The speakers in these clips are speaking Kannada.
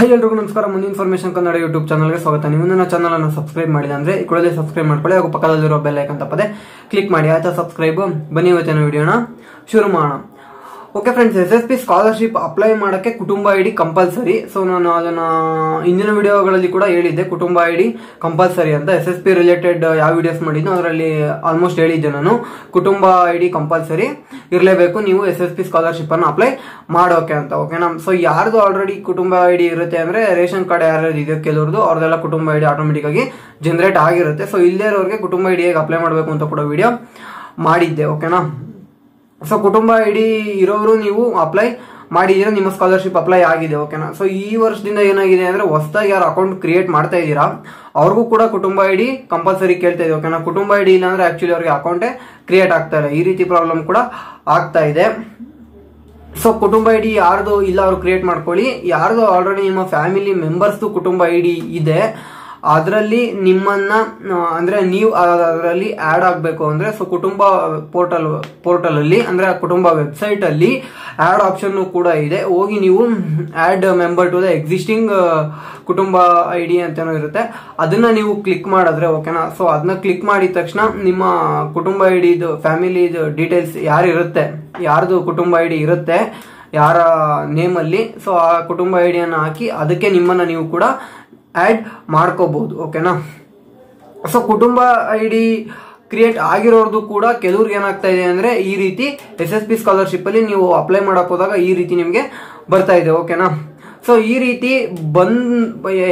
ಹಾಯ್ ಎಲ್ರಿಗೂ ನಮಸ್ಕಾರ. ಮುಂದಿನ ಇನ್ಫಾರ್ಮೇಷನ್ ಕನ್ನಡ ಯೂಟ್ಯೂಬ್ ಚಾನಲ್ಗೆ ಸ್ವಾಗತ. ನೀವು ನನ್ನ ಚಾನಲ್ ಅನ್ನು ಸಬ್ಸ್ಕ್ರೈಬ್ ಮಾಡಿಲ್ಲ ಅಂದ್ರೆ ಕೂಡಲೇ ಸಬ್ಸ್ಕ್ರೈಬ್ ಮಾಡ್ಕೊಳ್ಳಿ ಹಾಗೂ ಪಕ್ಕದಲ್ಲಿರೋ ಬೆಲ್ ಐಕನ್ ತಪ್ಪದೆ ಕ್ಲಿಕ್ ಮಾಡಿ. ಆಯ್ತಾ ಸಬ್ಸ್ಕ್ರೈಬ್ ಬನ್ನಿ ಇವತ್ತಿನ ವಿಡಿಯೋನ ಶುರು ಮಾಡೋಣ. Okay friends S S P scholarship apply ಮಾಡೋಕ್ಕೆ Kutumba I D compulsory so ನಾನು ಅದನ್ನ ಹಿಂದಿನ ವಿಡಿಯೋಗಳಲ್ಲಿ ಕೂಡ ಹೇಳಿದ್ದೆ. ಕುಟುಂಬ ಐ ಡಿ ಕಂಪಲ್ಸರಿ ಅಂತ ಎಸ್ ಎಸ್ ಪಿ ರಿಲೇಟೆಡ್ ಯಾವ ವಿಡಿಯೋಸ್ ಮಾಡಿದ್ನೋ ಅದರಲ್ಲಿ ಆಲ್ಮೋಸ್ಟ್ ಹೇಳಿದ್ದೆ ನಾನು. ಕುಟುಂಬ ಐ ಡಿ ಕಂಪಲ್ಸರಿ ಇರಲೇಬೇಕು. ನೀವು ಎಸ್ ಎಸ್ ಪಿ ಸ್ಕಾಲರ್ಶಿಪ್ ಅನ್ನು ಅಪ್ಲೈ ಮಾಡೋಕೆ ಅಂತ ಓಕೆನಾ ಸೊ ಯಾರ್ದು ಆಲ್ರೆಡಿ ಕುಟುಂಬ ಐ ಡಿ ಇರುತ್ತೆ ಅಂದ್ರೆ ರೇಷನ್ ಕಾರ್ಡ್ ಯಾರ್ಯಾರು ಇದೆ ಕೆಲವ್ರದ್ದು ಅವ್ರದೆಲ್ಲ ಕುಟುಂಬ ಐ ಡಿ ಆಟೋಮೆಟಿಕ್ ಆಗಿ ಜನರೇಟ್ ಆಗಿರುತ್ತೆ. ಸೊ ಇಲ್ಲೇ ಇರೋರಿಗೆ ಕುಟುಂಬ ಐ ಡಿ ಹೇಗೆ ಅಪ್ಲೈ ಮಾಡಬೇಕು ಅಂತ ಕೂಡ ವಿಡಿಯೋ ಮಾಡಿದ್ದೆ ಓಕೆನಾ ಸೊ ಕುಟುಂಬ ಐ ಡಿ ಇರೋರು ನೀವು ಅಪ್ಲೈ ಮಾಡಿದ್ದೀರಾ? ನಿಮ್ಮ ಸ್ಕಾಲರ್ಶಿಪ್ ಅಪ್ಲೈ ಆಗಿದೆ ಓಕೆನಾ ಸೊ ಈ ವರ್ಷದಿಂದ ಏನಾಗಿದೆ ಅಂದ್ರೆ ಹೊಸದಾಗಿ ಯಾರು ಅಕೌಂಟ್ ಕ್ರಿಯೇಟ್ ಮಾಡ್ತಾ ಇದ್ದೀರಾ? ಅವ್ರಿಗೂ ಕೂಡ ಕುಟುಂಬ ಐ ಡಿ ಕಂಪಲ್ಸರಿ ಕೇಳ್ತಾ ಇದೆ ಓಕೆನಾ ಕುಟುಂಬ ಐ ಡಿ ಇಲ್ಲ ಅಂದ್ರೆ ಆಕ್ಚುಲಿ ಅವ್ರಿಗೆ ಅಕೌಂಟೇ ಕ್ರಿಯೇಟ್ ಆಗ್ತಾ ಇಲ್ಲ. ಈ ರೀತಿ ಪ್ರಾಬ್ಲಮ್ ಕೂಡ ಆಗ್ತಾ ಇದೆ. ಸೊ ಕುಟುಂಬ ಐ ಡಿ ಯಾರ್ದು ಇಲ್ಲ ಅವ್ರು ಕ್ರಿಯೇಟ್ ಮಾಡ್ಕೊಳ್ಳಿ. ಯಾರ್ದು ಆಲ್ರೆಡಿ ನಿಮ್ಮ ಫ್ಯಾಮಿಲಿ ಮೆಂಬರ್ಸ್ದು ಕುಟುಂಬ ಐ ಡಿ ಇದೆ ಅದರಲ್ಲಿ ನಿಮ್ಮನ್ನ ಅಂದ್ರೆ ನೀವು ಅದರಲ್ಲಿ ಆಡ್ ಆಗಬೇಕು ಅಂದ್ರೆ ಸೊ ಕುಟುಂಬ ಪೋರ್ಟಲ್ ಪೋರ್ಟಲ್ ಅಲ್ಲಿ, ಅಂದ್ರೆ ಕುಟುಂಬ ವೆಬ್ಸೈಟ್ ಅಲ್ಲಿ ಆಡ್ ಆಪ್ಷನ್ ಕೂಡ ಇದೆ. ಹೋಗಿ ನೀವು add member to the existing Kutumba I D ಅಂತನೂ ಇರುತ್ತೆ. ಅದನ್ನ ನೀವು ಕ್ಲಿಕ್ ಮಾಡಿದ್ರೆ ಓಕೆನಾ ಸೊ ಅದನ್ನ ಕ್ಲಿಕ್ ಮಾಡಿದ ತಕ್ಷಣ ನಿಮ್ಮ ಕುಟುಂಬ ಐ ಡಿ ಫ್ಯಾಮಿಲಿ ಡೀಟೇಲ್ಸ್ ಯಾರು ಇರುತ್ತೆ? ಯಾರ್ದು ಕುಟುಂಬ ಐ ಇರುತ್ತೆ? ಯಾರ ನೇಮಲ್ಲಿ? ಸೊ ಆ ಕುಟುಂಬ ಐಡಿಯನ್ನು ಹಾಕಿ ಅದಕ್ಕೆ ನಿಮ್ಮನ್ನ ನೀವು ಕೂಡ ಆ್ಯಡ್ ಮಾಡ್ಕೋಬಹುದು ಓಕೆನಾ ಸೊ ಕುಟುಂಬ ಐ ಡಿ ಕ್ರಿಯೇಟ್ ಆಗಿರೋದು ಕೂಡ ಕೆಲವ್ರಿಗೆ ಏನಾಗ್ತಾ ಇದೆ ಅಂದ್ರೆ ಈ ರೀತಿ ಎಸ್ ಎಸ್ ಪಿ ಸ್ಕಾಲರ್ಶಿಪ್ ಅಲ್ಲಿ ನೀವು ಅಪ್ಲೈ ಮಾಡಕ್ ಹೋದಾಗ ಈ ರೀತಿ ನಿಮಗೆ ಬರ್ತಾ ಇದೆ ಓಕೆನಾ ಸೊ ಈ ರೀತಿ ಬಂದ್,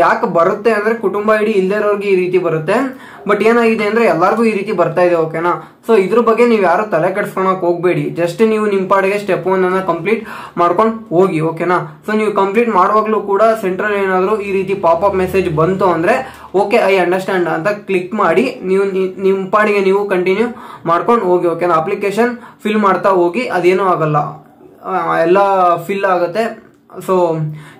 ಯಾಕೆ ಬರುತ್ತೆ ಅಂದ್ರೆ ಕುಟುಂಬ ಐಡಿ ಇಲ್ದಿರೋರ್ಗೆ ಈ ರೀತಿ ಬರುತ್ತೆ. ಬಟ್ ಏನಾಗಿದೆ ಅಂದ್ರೆ ಎಲ್ಲರಿಗೂ ಈ ರೀತಿ ಬರ್ತಾ ಇದೆ ಓಕೆನಾ ಸೊ ಇದ್ರ ಬಗ್ಗೆ ನೀವು ಯಾರು ತಲೆ ಕೆಡ್ಸ್ಕೊಳಕ್ ಹೋಗ್ಬೇಡಿ. ಜಸ್ಟ್ ನೀವು ನಿಮ್ ಪಾಡಿಗೆ ಸ್ಟೆಪ್ ಒನ್ ಅನ್ನ ಕಂಪ್ಲೀಟ್ ಮಾಡ್ಕೊಂಡು ಹೋಗಿ ಓಕೆನಾ ಸೊ ನೀವು ಕಂಪ್ಲೀಟ್ ಮಾಡುವಾಗ್ಲೂ ಕೂಡ ಸೆಂಟ್ರಲ್ ಏನಾದ್ರು ಈ ರೀತಿ ಪಾಪ್ ಅಪ್ ಮೆಸೇಜ್ ಬಂತು ಅಂದ್ರೆ ಓಕೆ ಐ ಅಂಡರ್ಸ್ಟ್ಯಾಂಡ್ ಅಂತ ಕ್ಲಿಕ್ ಮಾಡಿ, ನೀವು ನಿಮ್ಮ ನಿಮ್ ಪಾಡಿಗೆ ನೀವು ಕಂಟಿನ್ಯೂ ಮಾಡ್ಕೊಂಡು ಹೋಗಿ ಓಕೆನಾ ಅಪ್ಲಿಕೇಶನ್ ಫಿಲ್ ಮಾಡ್ತಾ ಹೋಗಿ, ಅದೇನೂ ಆಗಲ್ಲ. ಎಲ್ಲ ಫಿಲ್ ಆಗುತ್ತೆ. ಸೊ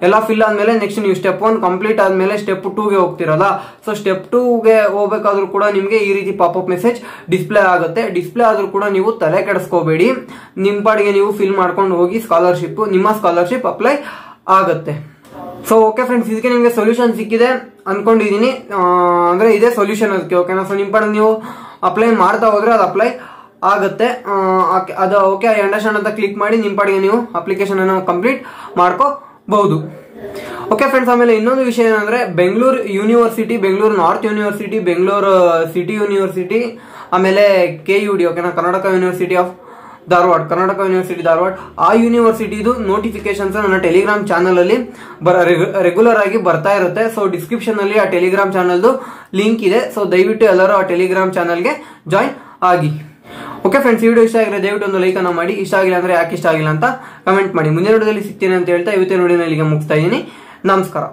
ಎಲ್ಲ ಫಿಲ್ ಆದ್ಮೇಲೆ ನೆಕ್ಸ್ಟ್ ನೀವು ಸ್ಟೆಪ್ ಒನ್ ಕಂಪ್ಲೀಟ್ ಆದ್ಮೇಲೆ ಸ್ಟೆಪ್ ಟೂಗೆ ಹೋಗ್ತಿರಲ್ಲ? ಸೊ ಸ್ಟೆಪ್ ಟೂಗೆ ಹೋಗ್ಬೇಕಾದ್ರೂ ಕೂಡ ನಿಮಗೆ ಈ ರೀತಿ ಪಾಪ್ ಅಪ್ ಮೆಸೇಜ್ ಡಿಸ್ಪ್ಲೇ ಆಗುತ್ತೆ. ಡಿಸ್ಪ್ಲೇ ಆದ್ರೂ ಕೂಡ ನೀವು ತಲೆ ಕೆಡಿಸ್ಕೋಬೇಡಿ. ನಿಮ್ಮ ಪಾಡಿಗೆ ನೀವು ಫಿಲ್ ಮಾಡ್ಕೊಂಡು ಹೋಗಿ ಸ್ಕಾಲರ್ಶಿಪ್ ನಿಮ್ಮ ಸ್ಕಾಲರ್ಶಿಪ್ ಅಪ್ಲೈ ಆಗುತ್ತೆ. ಸೊ ಓಕೆ ಫ್ರೆಂಡ್ಸ್ ಇದಕ್ಕೆ ನಿಮಗೆ ಸೊಲ್ಯೂಷನ್ ಸಿಕ್ಕಿದೆ ಅನ್ಕೊಂಡಿದೀನಿ. ಅಂದ್ರೆ ಇದೇ ಸೊಲ್ಯೂಷನ್ ಅದಕ್ಕೆ ಓಕೆನಾ ಸೊ ನಿಮ್ಮ ನೀವು ಅಪ್ಲೈ ಮಾಡ್ತಾ ಹೋದ್ರೆ ಅದು ಅಪ್ಲೈ ಆಗುತ್ತೆ. ಅದು ಓಕೆ ಅಂಡರ್ಸ್ಟ್ಯಾಂಡ್ ಅಂತ ಕ್ಲಿಕ್ ಮಾಡಿ ನಿಮ್ಮ ಪಾಡಿಗೆ ನೀವು ಅಪ್ಲಿಕೇಶನ್ ಅನ್ನು ಕಂಪ್ಲೀಟ್ ಮಾಡ್ಕೋಬಹುದು. ಓಕೆ ಫ್ರೆಂಡ್ಸ್ ಆಮೇಲೆ ಇನ್ನೊಂದು ವಿಷಯ ಏನಂದ್ರೆ Bengaluru university Bengaluru north university Bengaluru city university ಆಮೇಲೆ ಕೆ ಯು ಡಿ ಓಕೆನಾ Karnataka university of Dharwad, Karnataka university Dharwad, ಆ ಯೂನಿವರ್ಸಿಟಿದು ನೋಟಿಫಿಕೇಶನ್ಸ್ ನನ್ನ ಟೆಲಿಗ್ರಾಮ್ ಚಾನಲ್ ಅಲ್ಲಿ ರೆಗ್ಯುಲರ್ ಆಗಿ ಬರ್ತಾ ಇರುತ್ತೆ. ಸೊ ಡಿಸ್ಕ್ರಿಪ್ಷನ್ ಅಲ್ಲಿ ಆ ಟೆಲಿಗ್ರಾಮ್ ಚಾನಲ್ದು ಲಿಂಕ್ ಇದೆ. ಸೊ ದಯವಿಟ್ಟು ಎಲ್ಲರೂ ಆ ಟೆಲಿಗ್ರಾಮ್ ಚಾನಲ್ಗೆ ಜಾಯಿನ್ ಆಗಿ. ಓಕೆ ಫ್ರೆಂಡ್ಸ್ ವಿಡಿಯೋ ಇಷ್ಟ ಆಗಿದ್ರೆ ದಯವಿಟ್ಟು ಒಂದು ಲೈಕ್ ಅನ್ನು ಮಾಡಿ. ಇಷ್ಟ ಆಗಿಲ್ಲ ಅಂದ್ರೆ ಯಾಕೆ ಇಷ್ಟ ಆಗಿಲ್ಲ ಅಂತ ಕಮೆಂಟ್ ಮಾಡಿ. ಮುಂದಿನ ವಿಡಿಯೋದಲ್ಲಿ ಸಿಗ್ತೀನಿ ಅಂತ ಹೇಳ್ತಾ ಇವತ್ತಿನ ವಿಡಿಯೋನ ಇಲ್ಲಿಗೆ ಮುಗಿಸ್ತಾ ಇದ್ದೀನಿ. ನಮಸ್ಕಾರ.